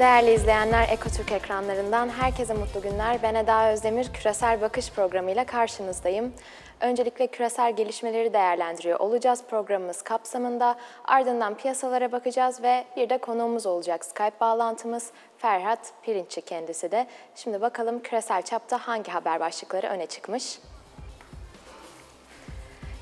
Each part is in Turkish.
Değerli izleyenler, Ekotürk ekranlarından herkese mutlu günler. Ben Eda Özdemir, Küresel Bakış programıyla karşınızdayım. Öncelikle küresel gelişmeleri değerlendiriyor olacağız programımız kapsamında. Ardından piyasalara bakacağız ve bir de konuğumuz olacak Skype bağlantımız Ferhat Pirinççi kendisi de. Şimdi bakalım küresel çapta hangi haber başlıkları öne çıkmış?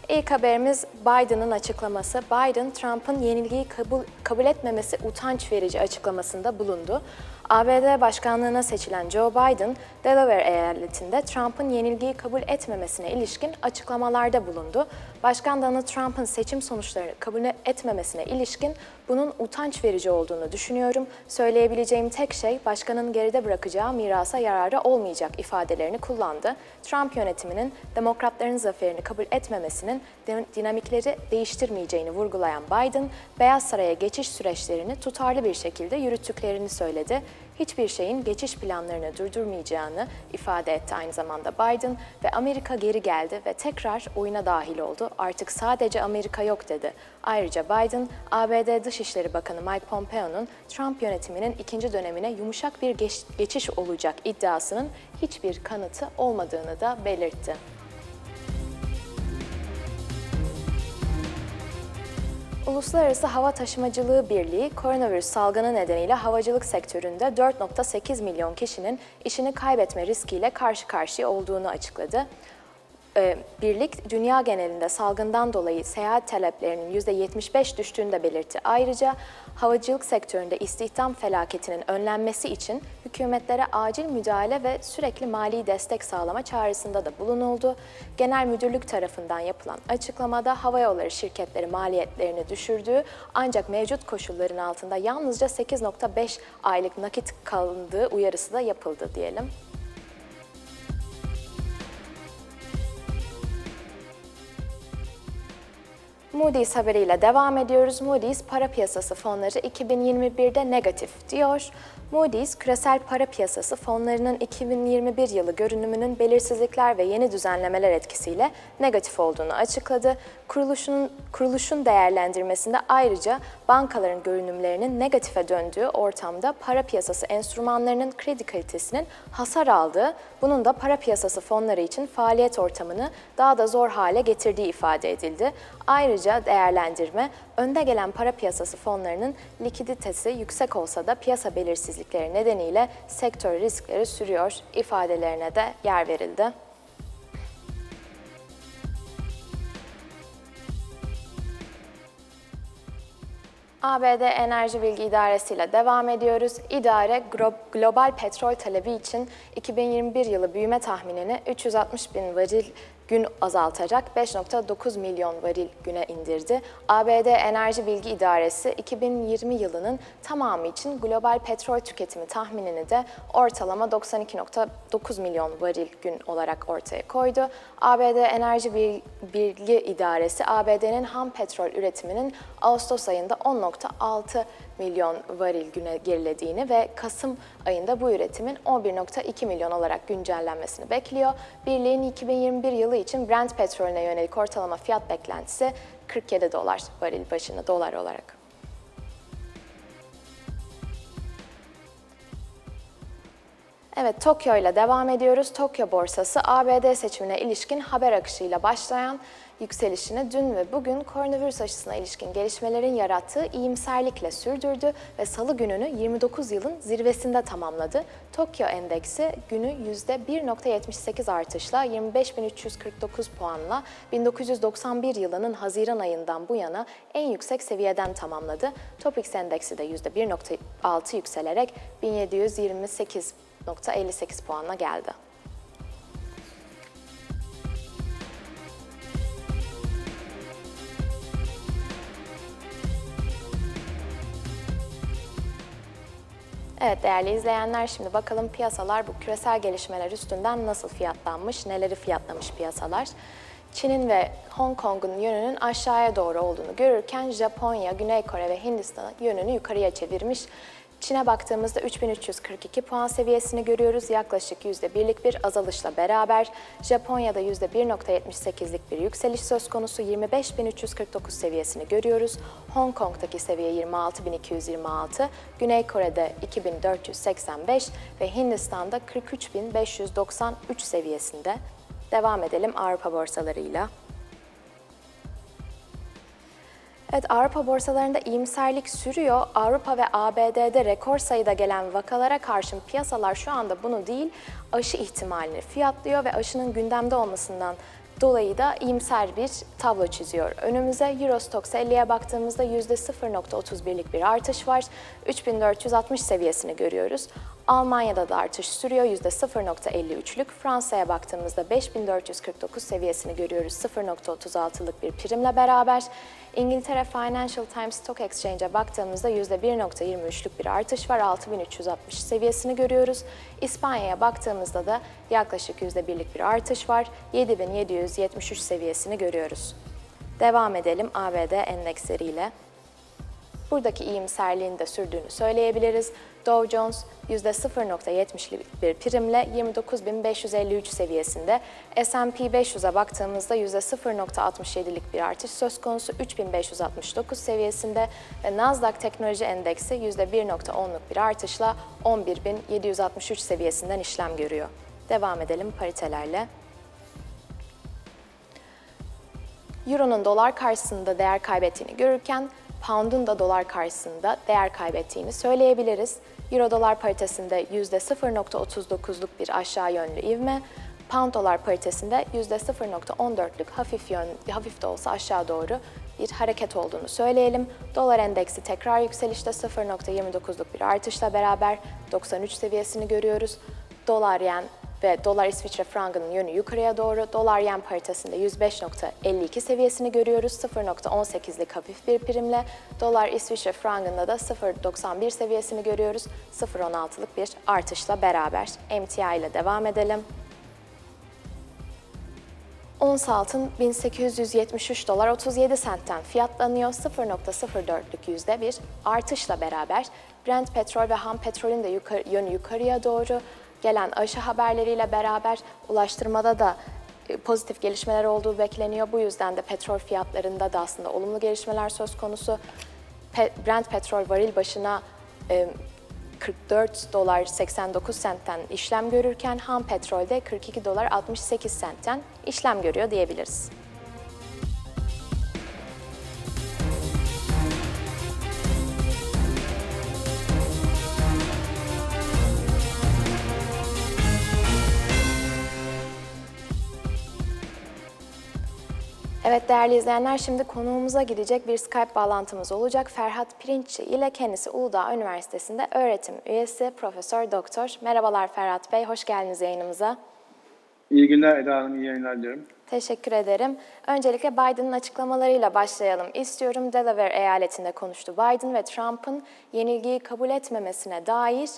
İlk haberimiz Biden'ın açıklaması. Biden, Trump'ın yenilgiyi kabul, kabul etmemesi utanç verici açıklamasında bulundu. ABD başkanlığına seçilen Joe Biden, Delaware eyaletinde Trump'ın yenilgiyi kabul etmemesine ilişkin açıklamalarda bulundu. Başkan Donald Trump'ın seçim sonuçlarını kabul etmemesine ilişkin bunun utanç verici olduğunu düşünüyorum. Söyleyebileceğim tek şey başkanın geride bırakacağı mirasa yararı olmayacak ifadelerini kullandı. Trump yönetiminin demokratların zaferini kabul etmemesinin dinamikleri değiştirmeyeceğini vurgulayan Biden, Beyaz Saray'a geçiş süreçlerini tutarlı bir şekilde yürüttüklerini söyledi hiçbir şeyin geçiş planlarını durdurmayacağını ifade etti aynı zamanda Biden ve Amerika geri geldi ve tekrar oyuna dahil oldu. Artık sadece Amerika yok dedi. Ayrıca Biden, ABD Dışişleri Bakanı Mike Pompeo'nun Trump yönetiminin ikinci dönemine yumuşak bir geç geçiş olacak iddiasının hiçbir kanıtı olmadığını da belirtti. Uluslararası Hava Taşımacılığı Birliği, koronavirüs salgını nedeniyle havacılık sektöründe 4.8 milyon kişinin işini kaybetme riskiyle karşı karşıya olduğunu açıkladı. Ee, birlik dünya genelinde salgından dolayı seyahat taleplerinin %75 düştüğünü de belirtti. Ayrıca havacılık sektöründe istihdam felaketinin önlenmesi için hükümetlere acil müdahale ve sürekli mali destek sağlama çağrısında da bulunuldu. Genel Müdürlük tarafından yapılan açıklamada hava yolları şirketleri maliyetlerini düşürdüğü ancak mevcut koşulların altında yalnızca 8.5 aylık nakit kalındığı uyarısı da yapıldı diyelim. Moody's haberiyle devam ediyoruz. Moody's para piyasası fonları 2021'de negatif diyor. Moody's, küresel para piyasası fonlarının 2021 yılı görünümünün belirsizlikler ve yeni düzenlemeler etkisiyle negatif olduğunu açıkladı. Kuruluşun, kuruluşun değerlendirmesinde ayrıca bankaların görünümlerinin negatife döndüğü ortamda para piyasası enstrümanlarının kredi kalitesinin hasar aldığı, bunun da para piyasası fonları için faaliyet ortamını daha da zor hale getirdiği ifade edildi. Ayrıca değerlendirme, önde gelen para piyasası fonlarının likiditesi yüksek olsa da piyasa belirsizlikleri nedeniyle sektör riskleri sürüyor ifadelerine de yer verildi. ABD Enerji Bilgi İdaresi ile devam ediyoruz. İdare global petrol talebi için 2021 yılı büyüme tahminini 360 bin varil gün azaltarak 5.9 milyon varil güne indirdi. ABD Enerji Bilgi İdaresi 2020 yılının tamamı için global petrol tüketimi tahminini de ortalama 92.9 milyon varil gün olarak ortaya koydu. ABD Enerji Bilgi İdaresi ABD'nin ham petrol üretiminin Ağustos ayında 10.6 milyon varil güne gerilediğini ve Kasım ayında bu üretimin 11.2 milyon olarak güncellenmesini bekliyor. Birliğin 2021 yılı için Brent petrolüne yönelik ortalama fiyat beklentisi 47 dolar varil başına dolar olarak. Evet, Tokyo ile devam ediyoruz. Tokyo borsası ABD seçimine ilişkin haber akışıyla başlayan yükselişini dün ve bugün koronavirüs aşısına ilişkin gelişmelerin yarattığı iyimserlikle sürdürdü ve salı gününü 29 yılın zirvesinde tamamladı. Tokyo Endeksi günü %1.78 artışla 25.349 puanla 1991 yılının Haziran ayından bu yana en yüksek seviyeden tamamladı. Topix Endeksi de %1.6 yükselerek 1728.58 puanla geldi. Evet değerli izleyenler şimdi bakalım piyasalar bu küresel gelişmeler üstünden nasıl fiyatlanmış, neleri fiyatlamış piyasalar. Çin'in ve Hong Kong'un yönünün aşağıya doğru olduğunu görürken Japonya, Güney Kore ve Hindistan yönünü yukarıya çevirmiş. Çin'e baktığımızda 3342 puan seviyesini görüyoruz. Yaklaşık %1'lik bir azalışla beraber Japonya'da %1.78'lik bir yükseliş söz konusu 25.349 seviyesini görüyoruz. Hong Kong'daki seviye 26.226, Güney Kore'de 2485 ve Hindistan'da 43.593 seviyesinde. Devam edelim Avrupa borsalarıyla. Evet, Avrupa borsalarında iyimserlik sürüyor. Avrupa ve ABD'de rekor sayıda gelen vakalara karşın piyasalar şu anda bunu değil, aşı ihtimalini fiyatlıyor ve aşının gündemde olmasından dolayı da iyimser bir tablo çiziyor. Önümüze Eurostox 50'ye baktığımızda %0.31'lik bir artış var. 3460 seviyesini görüyoruz. Almanya'da da artış sürüyor %0.53'lük. Fransa'ya baktığımızda 5449 seviyesini görüyoruz 0.36'lık bir primle beraber. İngiltere Financial Times Stock Exchange'e baktığımızda %1.23'lük bir artış var 6360 seviyesini görüyoruz. İspanya'ya baktığımızda da yaklaşık %1'lik bir artış var 7773 seviyesini görüyoruz. Devam edelim ABD endeksleriyle. Buradaki iyimserliğin de sürdüğünü söyleyebiliriz. Dow Jones %0.70'lik bir primle 29.553 seviyesinde. S&P 500'e baktığımızda %0.67'lik bir artış söz konusu 3.569 seviyesinde ve Nasdaq Teknoloji Endeksi %1.10'luk bir artışla 11.763 seviyesinden işlem görüyor. Devam edelim paritelerle. Euro'nun dolar karşısında değer kaybettiğini görürken pound'un da dolar karşısında değer kaybettiğini söyleyebiliriz. Euro dolar paritesinde %0.39'luk bir aşağı yönlü ivme, pound dolar paritesinde %0.14'lük hafif yön, hafif de olsa aşağı doğru bir hareket olduğunu söyleyelim. Dolar endeksi tekrar yükselişte 0.29'luk bir artışla beraber 93 seviyesini görüyoruz. Dolar yen ve dolar İsviçre frangının yönü yukarıya doğru. Dolar yen paritesinde 105.52 seviyesini görüyoruz. 0.18'lik hafif bir primle. Dolar İsviçre frangında da 0.91 seviyesini görüyoruz. 0.16'lık bir artışla beraber. MTI ile devam edelim. Ons altın 1873 dolar 37 sentten fiyatlanıyor. 0.04'lük yüzde bir artışla beraber Brent petrol ve ham petrolün de yukarı, yönü yukarıya doğru gelen aşı haberleriyle beraber ulaştırmada da e, pozitif gelişmeler olduğu bekleniyor. Bu yüzden de petrol fiyatlarında da aslında olumlu gelişmeler söz konusu. Brent petrol varil başına 44 e, dolar 89 sentten işlem görürken ham petrolde 42 dolar 68 sentten işlem görüyor diyebiliriz. Evet değerli izleyenler şimdi konuğumuza gidecek bir Skype bağlantımız olacak. Ferhat Pirinççi ile kendisi Uludağ Üniversitesi'nde öğretim üyesi Profesör Doktor. Merhabalar Ferhat Bey, hoş geldiniz yayınımıza. İyi günler Eda Hanım, iyi yayınlar diliyorum. Teşekkür ederim. Öncelikle Biden'ın açıklamalarıyla başlayalım istiyorum. Delaware eyaletinde konuştu Biden ve Trump'ın yenilgiyi kabul etmemesine dair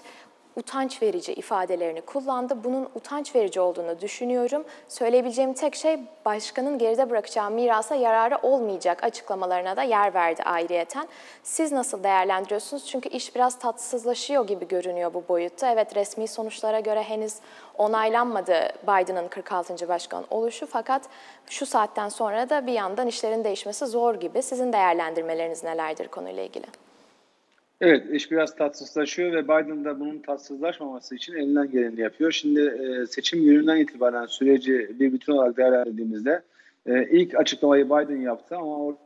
utanç verici ifadelerini kullandı. Bunun utanç verici olduğunu düşünüyorum. Söyleyebileceğim tek şey başkanın geride bırakacağı mirasa yararı olmayacak açıklamalarına da yer verdi ayrıyeten. Siz nasıl değerlendiriyorsunuz? Çünkü iş biraz tatsızlaşıyor gibi görünüyor bu boyutta. Evet resmi sonuçlara göre henüz onaylanmadı Biden'ın 46. başkan oluşu fakat şu saatten sonra da bir yandan işlerin değişmesi zor gibi. Sizin değerlendirmeleriniz nelerdir konuyla ilgili? Evet, iş biraz tatsızlaşıyor ve Biden da bunun tatsızlaşmaması için elinden geleni yapıyor. Şimdi e, seçim gününden itibaren süreci bir bütün olarak değerlendirdiğimizde e, ilk açıklamayı Biden yaptı ama orada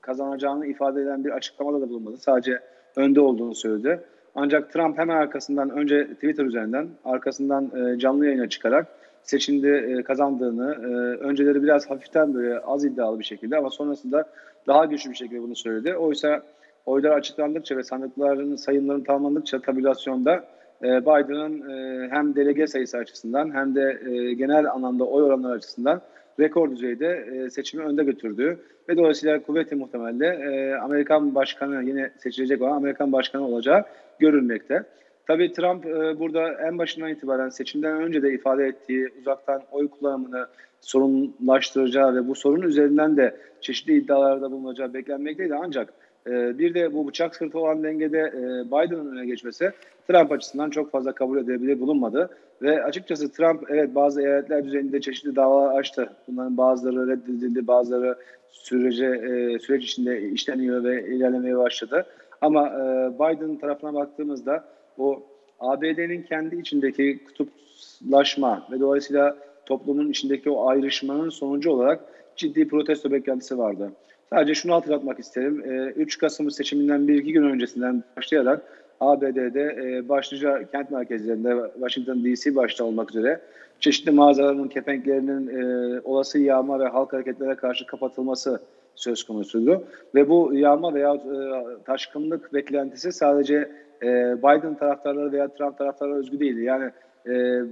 kazanacağını ifade eden bir açıklamada da bulunmadı. Sadece önde olduğunu söyledi. Ancak Trump hemen arkasından önce Twitter üzerinden arkasından e, canlı yayına çıkarak seçimde e, kazandığını, e, önceleri biraz hafiften böyle az iddialı bir şekilde ama sonrasında daha güçlü bir şekilde bunu söyledi. Oysa oylar açıklandıkça ve sandıkların sayımların tamamlandıkça tabülasyonda e, Biden'ın e, hem delege sayısı açısından hem de e, genel anlamda oy oranları açısından rekor düzeyde e, seçimi önde götürdüğü ve dolayısıyla kuvveti muhtemelde e, Amerikan başkanı yine seçilecek olan Amerikan başkanı olacağı görülmekte. Tabii Trump e, burada en başından itibaren seçimden önce de ifade ettiği uzaktan oy kullanımını sorunlaştıracağı ve bu sorun üzerinden de çeşitli iddialarda bulunacağı beklenmekteydi. Ancak E, bir de bu bıçak sırtı olan dengede e, Biden'ın öne geçmesi Trump açısından çok fazla kabul edilebilir bulunmadı. Ve açıkçası Trump evet bazı eyaletler düzeyinde çeşitli davalar açtı. Bunların bazıları reddedildi, bazıları sürece e, süreç içinde işleniyor ve ilerlemeye başladı. Ama e, Biden tarafına baktığımızda o ABD'nin kendi içindeki kutuplaşma ve dolayısıyla toplumun içindeki o ayrışmanın sonucu olarak ciddi protesto beklentisi vardı. Sadece şunu hatırlatmak isterim. 3 Kasım seçiminden bir iki gün öncesinden başlayarak ABD'de e, başlıca kent merkezlerinde Washington DC başta olmak üzere çeşitli mağazaların kepenklerinin e, olası yağma ve halk hareketlere karşı kapatılması söz konusuydu. Ve bu yağma veya e, taşkınlık beklentisi sadece Biden taraftarları veya Trump taraftarları özgü değildi. Yani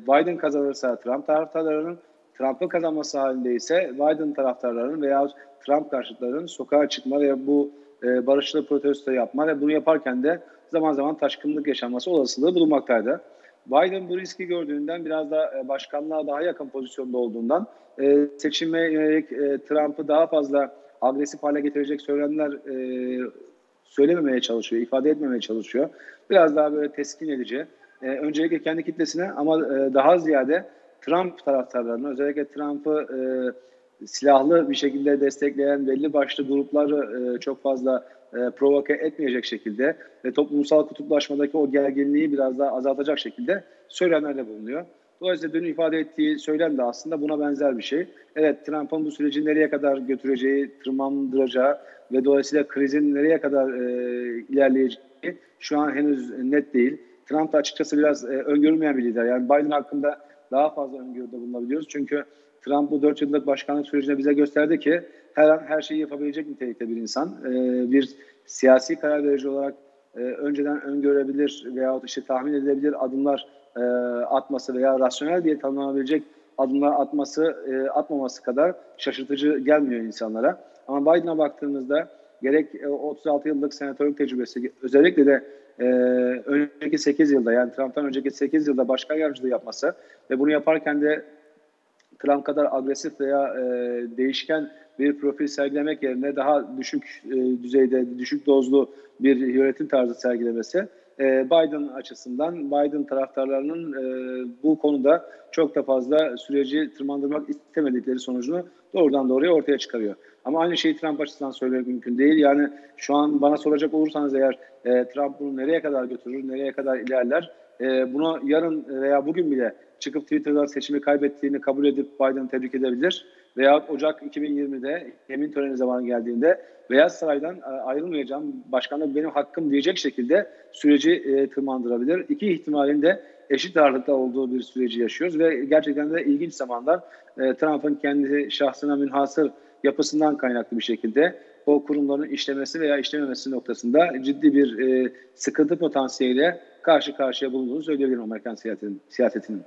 Biden kazanırsa Trump taraftarlarının, Trump'ın kazanması halinde ise Biden taraftarlarının veya Trump karşıtlarının sokağa çıkma ve bu e, barışçıl protesto yapma ve bunu yaparken de zaman zaman taşkınlık yaşanması olasılığı bulunmaktaydı. Biden bu riski gördüğünden biraz da e, başkanlığa daha yakın pozisyonda olduğundan e, seçime yönelik e, Trump'ı daha fazla agresif hale getirecek söylemler e, söylememeye çalışıyor, ifade etmemeye çalışıyor. Biraz daha böyle teskin edici. E, öncelikle kendi kitlesine ama e, daha ziyade Trump taraftarlarına özellikle Trump'ı e, silahlı bir şekilde destekleyen belli başlı grupları e, çok fazla e, provoke etmeyecek şekilde ve toplumsal kutuplaşmadaki o gerginliği biraz daha azaltacak şekilde söylemlerde bulunuyor. Dolayısıyla dün ifade ettiği söylem de aslında buna benzer bir şey. Evet Trump'ın bu süreci nereye kadar götüreceği, tırmandıracağı ve dolayısıyla krizin nereye kadar e, ilerleyeceği şu an henüz net değil. Trump da açıkçası biraz e, öngörülmeyen bir lider. Yani Biden hakkında daha fazla öngörüde bulunabiliyoruz. Çünkü Trump bu 4 yıllık başkanlık sürecinde bize gösterdi ki her an her şeyi yapabilecek nitelikte bir insan. E, bir siyasi karar verici olarak e, önceden öngörebilir veya işte tahmin edilebilir adımlar e, atması veya rasyonel diye tanımlanabilecek adımlar atması, e, atmaması kadar şaşırtıcı gelmiyor insanlara. Ama Biden'a baktığımızda gerek e, 36 yıllık senatörlük tecrübesi özellikle de e, önceki 8 yılda yani Trump'tan önceki 8 yılda başkan yardımcılığı yapması ve bunu yaparken de Trump kadar agresif veya e, değişken bir profil sergilemek yerine daha düşük e, düzeyde, düşük dozlu bir yönetim tarzı sergilemesi e, Biden açısından Biden taraftarlarının e, bu konuda çok da fazla süreci tırmandırmak istemedikleri sonucunu doğrudan doğruya ortaya çıkarıyor. Ama aynı şeyi Trump açısından söylemek mümkün değil. Yani şu an bana soracak olursanız eğer e, Trump bunu nereye kadar götürür, nereye kadar ilerler, e, bunu yarın veya bugün bile çıkıp Twitter'dan seçimi kaybettiğini kabul edip Biden'ı tebrik edebilir. Veya Ocak 2020'de yemin töreni zamanı geldiğinde Beyaz Saray'dan e, ayrılmayacağım, başkanlık benim hakkım diyecek şekilde süreci e, tırmandırabilir. İki ihtimalin de eşit ağırlıkta olduğu bir süreci yaşıyoruz ve gerçekten de ilginç zamanlar e, Trump'ın kendi şahsına münhasır yapısından kaynaklı bir şekilde o kurumların işlemesi veya işlememesi noktasında ciddi bir e, sıkıntı potansiyeliyle karşı karşıya bulunduğunu söyleyebilirim Amerikan siyasetinin. siyasetinin.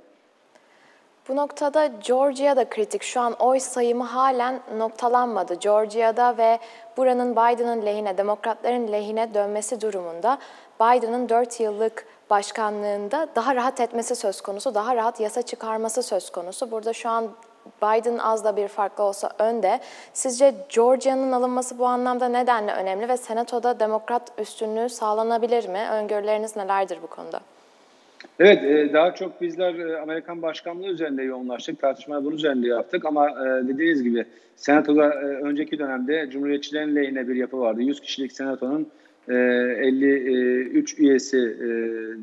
Bu noktada Georgia'da kritik. Şu an oy sayımı halen noktalanmadı. Georgia'da ve buranın Biden'ın lehine, demokratların lehine dönmesi durumunda Biden'ın 4 yıllık başkanlığında daha rahat etmesi söz konusu, daha rahat yasa çıkarması söz konusu. Burada şu an Biden az da bir farklı olsa önde. Sizce Georgia'nın alınması bu anlamda nedenle önemli ve Senato'da demokrat üstünlüğü sağlanabilir mi? Öngörüleriniz nelerdir bu konuda? Evet, e, daha çok bizler e, Amerikan başkanlığı üzerinde yoğunlaştık. Tartışmayı bunun üzerinde yaptık ama e, dediğiniz gibi Senato'da önceki dönemde Cumhuriyetçilerin lehine bir yapı vardı. 100 kişilik Senato'nun 53 üyesi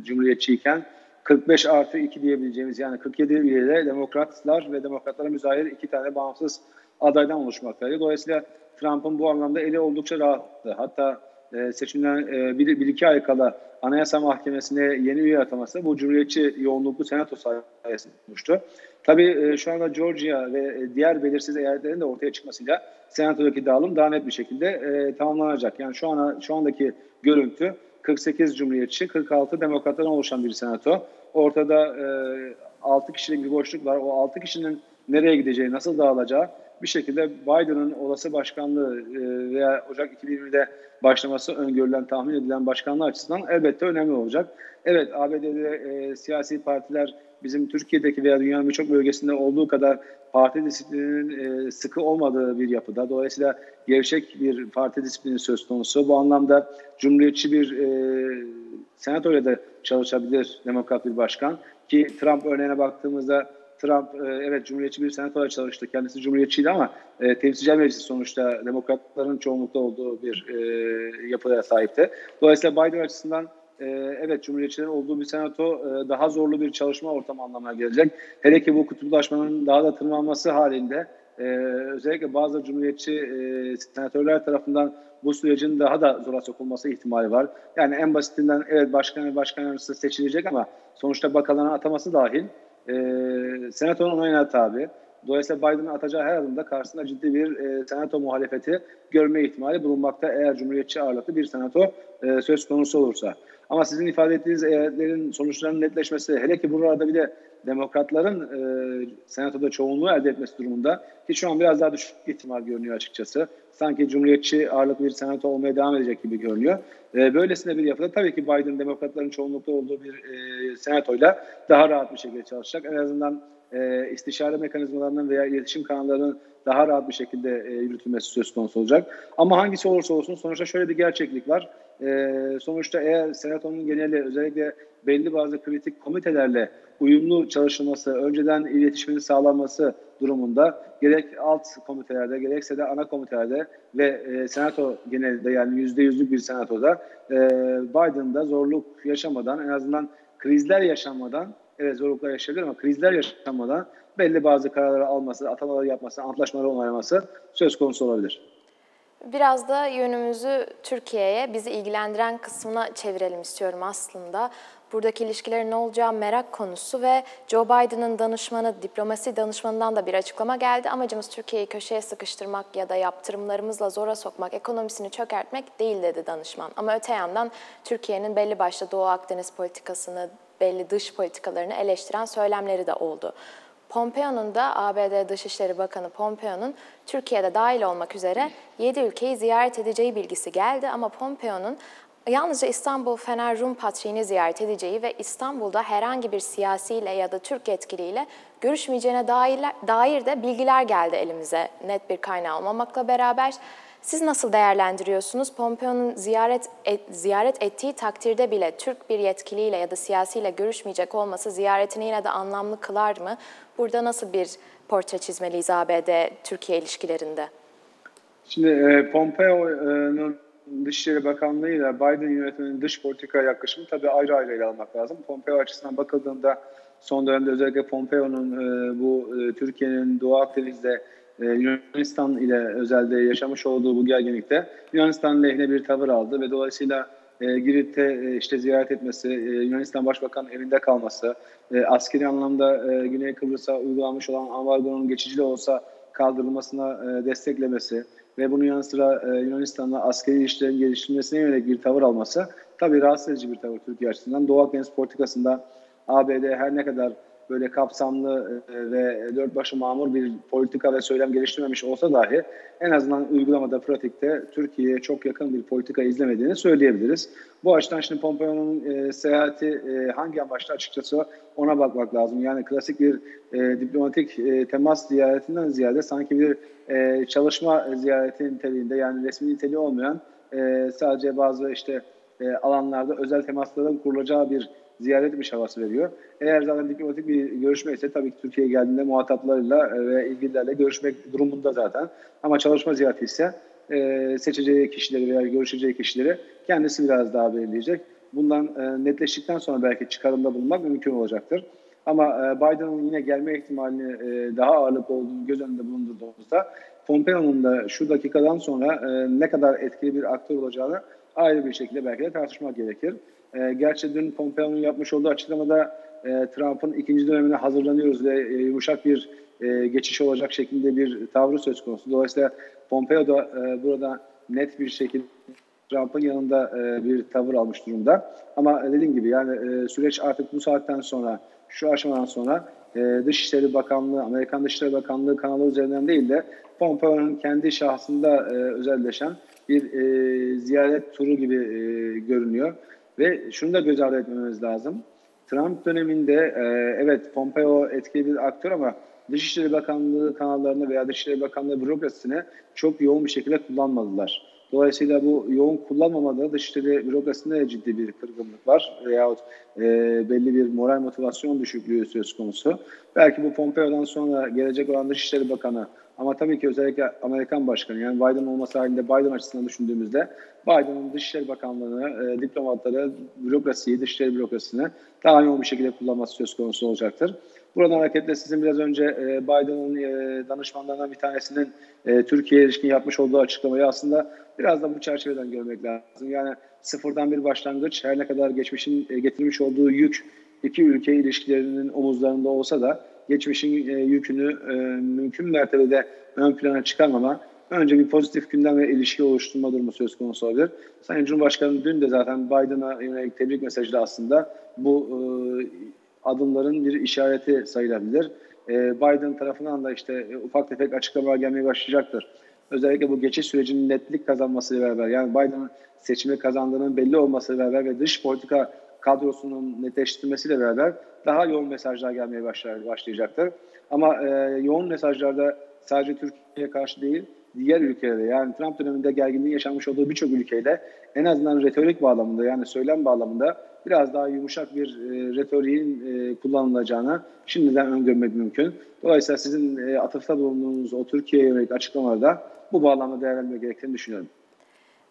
Cumhuriyetçiyken 45 artı 2 diyebileceğimiz yani 47 üyeyle demokratlar ve demokratlara müzahir iki tane bağımsız adaydan oluşmaktaydı. Dolayısıyla Trump'ın bu anlamda eli oldukça rahattı. Hatta e, seçimden e, bir, bir iki ay kala Anayasa Mahkemesi'ne yeni üye ataması bu cumhuriyetçi yoğunluklu senato sayesinde olmuştu. Tabii e, şu anda Georgia ve e, diğer belirsiz eyaletlerin de ortaya çıkmasıyla senatodaki dağılım daha net bir şekilde e, tamamlanacak. Yani şu ana şu andaki görüntü 48 cumhuriyetçi, 46 demokrattan oluşan bir senato. Ortada e, 6 kişilik bir boşluk var. O 6 kişinin nereye gideceği, nasıl dağılacağı bir şekilde Biden'ın olası başkanlığı e, veya Ocak 2020'de başlaması öngörülen, tahmin edilen başkanlığı açısından elbette önemli olacak. Evet ABD'de e, siyasi partiler bizim Türkiye'deki veya dünyanın birçok bölgesinde olduğu kadar parti disiplininin e, sıkı olmadığı bir yapıda. Dolayısıyla gevşek bir parti disiplini söz konusu. Bu anlamda cumhuriyetçi bir e, senatoyla da çalışabilir demokrat bir başkan. Ki Trump örneğine baktığımızda Trump e, evet cumhuriyetçi bir senatoda çalıştı. Kendisi cumhuriyetçiydi ama e, temsilciler meclisi sonuçta demokratların çoğunlukta olduğu bir e, yapıya sahipti. Dolayısıyla Biden açısından e, evet cumhuriyetçilerin olduğu bir senato e, daha zorlu bir çalışma ortamı anlamına gelecek. Hele ki bu kutuplaşmanın daha da tırmanması halinde e, özellikle bazı cumhuriyetçi e, senatörler tarafından bu sürecin daha da zora sokulması ihtimali var. Yani en basitinden evet başkan ve başkan arası seçilecek ama sonuçta bakanların ataması dahil e, senatonun onayına tabi. Dolayısıyla Biden'ın atacağı her adımda karşısında ciddi bir e, senato muhalefeti görme ihtimali bulunmakta eğer cumhuriyetçi ağırlıklı bir senato e, söz konusu olursa. Ama sizin ifade ettiğiniz eyaletlerin sonuçlarının netleşmesi, hele ki burada bir de demokratların e, senatoda çoğunluğu elde etmesi durumunda ki şu an biraz daha düşük ihtimal görünüyor açıkçası. Sanki cumhuriyetçi ağırlıklı bir senato olmaya devam edecek gibi görünüyor. E, böylesine bir yapıda tabii ki Biden demokratların çoğunlukta olduğu bir e, senatoyla daha rahat bir şekilde çalışacak. En azından e, istişare mekanizmalarının veya iletişim kanallarının daha rahat bir şekilde e, yürütülmesi söz konusu olacak. Ama hangisi olursa olsun sonuçta şöyle bir gerçeklik var. E, sonuçta eğer senatonun geneli özellikle belli bazı kritik komitelerle uyumlu çalışılması, önceden iletişimin sağlanması durumunda gerek alt komitelerde gerekse de ana komitelerde ve e, senato genelinde yani yüzde yüzlük bir senatoda e, Biden'da zorluk yaşamadan en azından krizler yaşanmadan evet zorluklar yaşayabilir ama krizler yaşanmadan belli bazı kararları alması, atamaları yapması, antlaşmaları onaylaması söz konusu olabilir. Biraz da yönümüzü Türkiye'ye, bizi ilgilendiren kısmına çevirelim istiyorum aslında. Buradaki ilişkilerin ne olacağı merak konusu ve Joe Biden'ın danışmanı, diplomasi danışmanından da bir açıklama geldi. Amacımız Türkiye'yi köşeye sıkıştırmak ya da yaptırımlarımızla zora sokmak, ekonomisini çökertmek değil dedi danışman. Ama öte yandan Türkiye'nin belli başlı Doğu Akdeniz politikasını, belli dış politikalarını eleştiren söylemleri de oldu. Pompeo'nun da ABD Dışişleri Bakanı Pompeo'nun Türkiye'de dahil olmak üzere 7 ülkeyi ziyaret edeceği bilgisi geldi ama Pompeo'nun yalnızca İstanbul Fener Rum Patriğini ziyaret edeceği ve İstanbul'da herhangi bir siyasiyle ya da Türk yetkiliyle görüşmeyeceğine dair, dair de bilgiler geldi elimize net bir kaynağı olmamakla beraber. Siz nasıl değerlendiriyorsunuz? Pompeo'nun ziyaret et, ziyaret ettiği takdirde bile Türk bir yetkiliyle ya da siyasiyle görüşmeyecek olması ziyaretini yine de anlamlı kılar mı? Burada nasıl bir portre çizmeliyiz ABD-Türkiye ilişkilerinde? Şimdi e, Pompeo'nun Dışişleri Bakanlığı ile Biden yönetiminin dış politika yaklaşımı tabii ayrı ayrı ele almak lazım. Pompeo açısından bakıldığında son dönemde özellikle Pompeo'nun e, bu e, Türkiye'nin Doğu Akdeniz'de e, Yunanistan ile özelde yaşamış olduğu bu gerginlikte Yunanistan lehine bir tavır aldı ve dolayısıyla e, Girit'te e, işte ziyaret etmesi, e, Yunanistan Başbakan evinde kalması, e, askeri anlamda e, Güney Kıbrıs'a uygulanmış olan ambargonun geçici olsa kaldırılmasına e, desteklemesi ve bunun yanı sıra e, Yunanistan'la askeri ilişkilerin geliştirilmesine yönelik bir tavır alması tabii rahatsız edici bir tavır Türkiye açısından. Doğu Akdeniz politikasında ABD her ne kadar böyle kapsamlı e, ve dört başı mamur bir politika ve söylem geliştirmemiş olsa dahi en azından uygulamada, pratikte Türkiye'ye çok yakın bir politika izlemediğini söyleyebiliriz. Bu açıdan şimdi Pompeo'nun e, seyahati e, hangi amaçla açıkçası ona bakmak lazım. Yani klasik bir e, diplomatik e, temas ziyaretinden ziyade sanki bir e, çalışma ziyareti niteliğinde yani resmi niteliği olmayan e, sadece bazı işte e, alanlarda özel temasların kurulacağı bir ziyaretmiş havası veriyor. Eğer zaten diplomatik bir görüşme ise tabii ki Türkiye'ye geldiğinde muhataplarıyla e, ve ilgililerle görüşmek durumunda zaten. Ama çalışma ziyareti ise e, seçeceği kişileri veya görüşeceği kişileri kendisi biraz daha belirleyecek. Bundan e, netleştikten sonra belki çıkarımda bulunmak mümkün olacaktır. Ama e, Biden'ın yine gelme ihtimalini e, daha ağırlıklı olduğunu göz önünde bulundurduğumuzda Pompeo'nun da şu dakikadan sonra e, ne kadar etkili bir aktör olacağını ayrı bir şekilde belki de tartışmak gerekir. E, gerçi dün Pompeo'nun yapmış olduğu açıklamada e, Trump'ın ikinci dönemine hazırlanıyoruz ve e, yumuşak bir e, geçiş olacak şeklinde bir tavrı söz konusu. Dolayısıyla Pompeo da e, burada net bir şekilde Trump'ın yanında e, bir tavır almış durumda. Ama dediğim gibi yani e, süreç artık bu saatten sonra, şu aşamadan sonra e, Dışişleri Bakanlığı, Amerikan Dışişleri Bakanlığı kanalı üzerinden değil de Pompeo'nun kendi şahsında e, özelleşen bir e, ziyaret turu gibi e, görünüyor. Ve şunu da göz ardı etmemiz lazım. Trump döneminde e, evet Pompeo etkili bir aktör ama Dışişleri Bakanlığı kanallarını veya Dışişleri Bakanlığı bürokrasisini çok yoğun bir şekilde kullanmadılar. Dolayısıyla bu yoğun kullanmamada dışişleri bürokrasisinde ciddi bir kırgınlık var veyahut e, belli bir moral motivasyon düşüklüğü söz konusu. Belki bu Pompeo'dan sonra gelecek olan Dışişleri Bakanı ama tabii ki özellikle Amerikan Başkanı yani Biden olması halinde Biden açısından düşündüğümüzde Biden'ın Dışişleri Bakanlığı'nı, e, diplomatları, bürokrasiyi, Dışişleri bürokrasisini daha yoğun bir şekilde kullanması söz konusu olacaktır. Buradan hareketle sizin biraz önce e, Biden'ın e, danışmanlarından bir tanesinin e, Türkiye'ye ilişkin yapmış olduğu açıklamayı aslında biraz da bu çerçeveden görmek lazım. Yani sıfırdan bir başlangıç her ne kadar geçmişin e, getirmiş olduğu yük iki ülke ilişkilerinin omuzlarında olsa da geçmişin e, yükünü e, mümkün mertebede ön plana çıkarmama, önce bir pozitif gündem ve ilişki oluşturma durumu söz konusu olabilir. Sayın Cumhurbaşkanı dün de zaten Biden'a yönelik tebrik mesajı da aslında bu e, adımların bir işareti sayılabilir. E, Biden tarafından da işte e, ufak tefek açıklamalar gelmeye başlayacaktır. Özellikle bu geçiş sürecinin netlik kazanmasıyla beraber yani Biden'ın seçimi kazandığının belli olmasıyla beraber ve dış politika kadrosunun netleştirmesiyle beraber daha yoğun mesajlar gelmeye başlar, başlayacaktır. Ama e, yoğun mesajlarda sadece Türkiye'ye karşı değil, diğer ülkelere yani Trump döneminde gerginliğin yaşanmış olduğu birçok ülkeyle en azından retorik bağlamında yani söylem bağlamında biraz daha yumuşak bir e, retoriğin e, kullanılacağını şimdiden öngörmek mümkün. Dolayısıyla sizin e, atıfta bulunduğunuz o Türkiye'ye yönelik açıklamalarda bu bağlamda değerlendirmek gerektiğini düşünüyorum.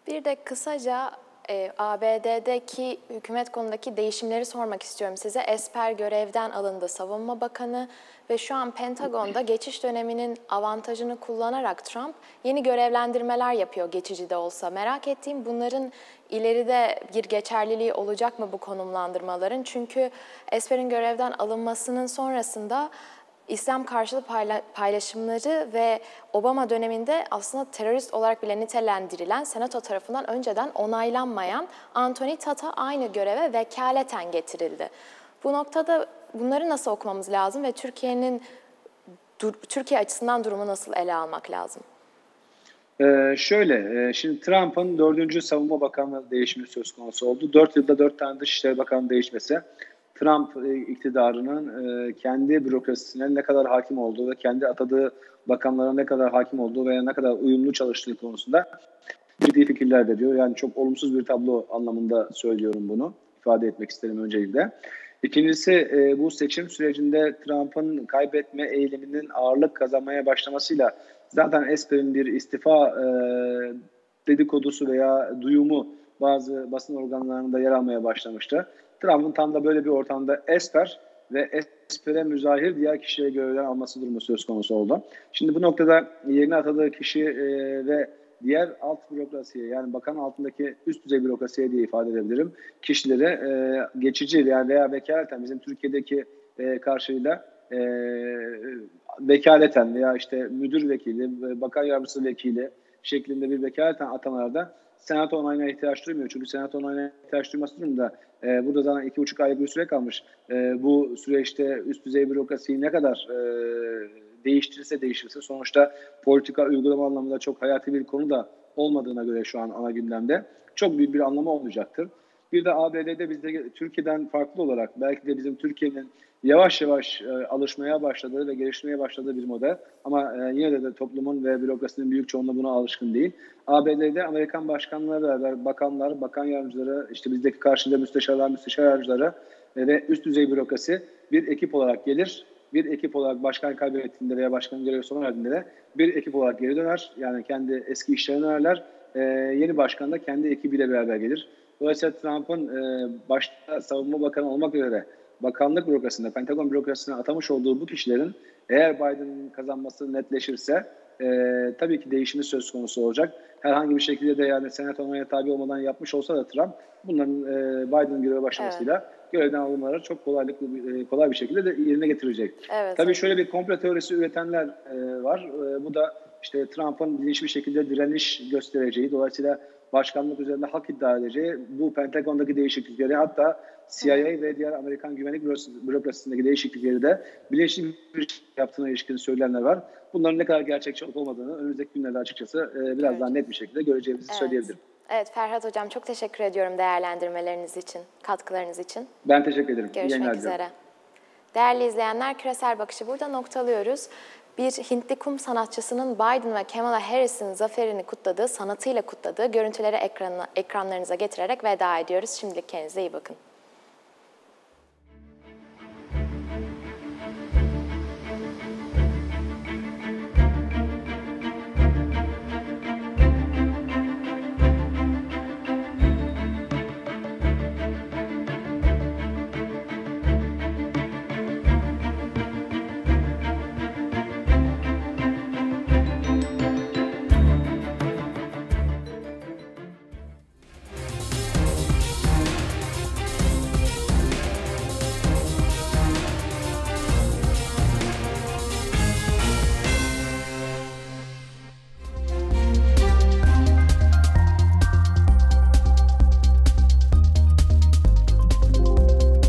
Bir de kısaca e, ABD'deki hükümet konudaki değişimleri sormak istiyorum size. Esper görevden alındı Savunma Bakanı ve şu an Pentagon'da geçiş döneminin avantajını kullanarak Trump yeni görevlendirmeler yapıyor geçici de olsa. Merak ettiğim bunların ileride bir geçerliliği olacak mı bu konumlandırmaların? Çünkü Esper'in görevden alınmasının sonrasında İslam karşıtı paylaşımları ve Obama döneminde aslında terörist olarak bile nitelendirilen Senato tarafından önceden onaylanmayan Anthony Tata aynı göreve vekaleten getirildi. Bu noktada bunları nasıl okumamız lazım ve Türkiye'nin Türkiye açısından durumu nasıl ele almak lazım? Ee, şöyle, e, şimdi Trump'ın dördüncü savunma bakanlığı değişimi söz konusu oldu. Dört yılda dört tane dışişleri bakanı değişmesi Trump e, iktidarının e, kendi bürokrasisine ne kadar hakim olduğu ve kendi atadığı bakanlara ne kadar hakim olduğu veya ne kadar uyumlu çalıştığı konusunda ciddi fikirler veriyor. Yani çok olumsuz bir tablo anlamında söylüyorum bunu. ifade etmek isterim öncelikle. İkincisi e, bu seçim sürecinde Trump'ın kaybetme eğiliminin ağırlık kazanmaya başlamasıyla zaten Esper'in bir istifa dedikodusu veya duyumu bazı basın organlarında yer almaya başlamıştı. Trump'ın tam da böyle bir ortamda Esper ve Esper'e müzahir diğer kişiye görevler alması durumu söz konusu oldu. Şimdi bu noktada yerine atadığı kişi e, ve diğer alt bürokrasiye yani bakan altındaki üst düzey bürokrasiye diye ifade edebilirim. Kişilere e, geçici veya, veya vekaleten bizim Türkiye'deki e, karşılığıyla e, vekaleten veya işte müdür vekili, bakan yardımcısı vekili şeklinde bir vekaleten atamalarda senato onayına ihtiyaç duymuyor. Çünkü senato onayına ihtiyaç duyması durumunda e, burada zaten iki buçuk aylık bir süre kalmış. E, bu süreçte üst düzey bürokrasiyi ne kadar e, değiştirirse değişirse sonuçta politika uygulama anlamında çok hayati bir konu da olmadığına göre şu an ana gündemde çok büyük bir anlamı olmayacaktır. Bir de ABD'de bizde Türkiye'den farklı olarak belki de bizim Türkiye'nin yavaş yavaş e, alışmaya başladığı ve gelişmeye başladığı bir model. Ama e, yine de, de toplumun ve bürokrasinin büyük çoğunluğu buna alışkın değil. ABD'de Amerikan başkanları beraber bakanlar, bakan yardımcıları, işte bizdeki karşında müsteşarlar, müsteşar yardımcıları e, ve üst düzey bürokrasi bir ekip olarak gelir. Bir ekip olarak başkan kaybettiğinde veya başkanın görevi sona erdiğinde de bir ekip olarak geri döner. Yani kendi eski işlerine dönerler. E, yeni başkan da kendi ekibiyle beraber gelir. Dolayısıyla Trump'ın e, başta savunma bakanı olmak üzere bakanlık bürokrasisinde, Pentagon bürokrasisine atamış olduğu bu kişilerin eğer Biden'ın kazanması netleşirse e, tabii ki değişimi söz konusu olacak. Herhangi bir şekilde de yani senato onayına tabi olmadan yapmış olsa da Trump bunların e, Biden'ın göreve başlamasıyla evet. görevden alınmaları çok kolaylıklı e, kolay bir şekilde de yerine getirecek. Evet, tabii evet. şöyle bir komplo teorisi üretenler e, var. E, bu da işte Trump'ın bilinçli bir şekilde direniş göstereceği, dolayısıyla başkanlık üzerinde hak iddia edeceği bu Pentagon'daki değişiklikleri hatta CIA ve diğer Amerikan güvenlik bürokrasisindeki değişiklikleri de bilinçli bir yaptığına ilişkin söyleyenler var. Bunların ne kadar gerçekçi olup olmadığını önümüzdeki günlerde açıkçası e, biraz evet. daha net bir şekilde göreceğimizi evet. söyleyebilirim. Evet Ferhat Hocam çok teşekkür ediyorum değerlendirmeleriniz için, katkılarınız için. Ben teşekkür ederim. Görüşmek üzere. Değerli izleyenler küresel bakışı burada noktalıyoruz. Bir Hintli kum sanatçısının Biden ve Kamala Harris'in zaferini kutladığı, sanatıyla kutladığı görüntüleri ekranına, ekranlarınıza getirerek veda ediyoruz. Şimdilik kendinize iyi bakın.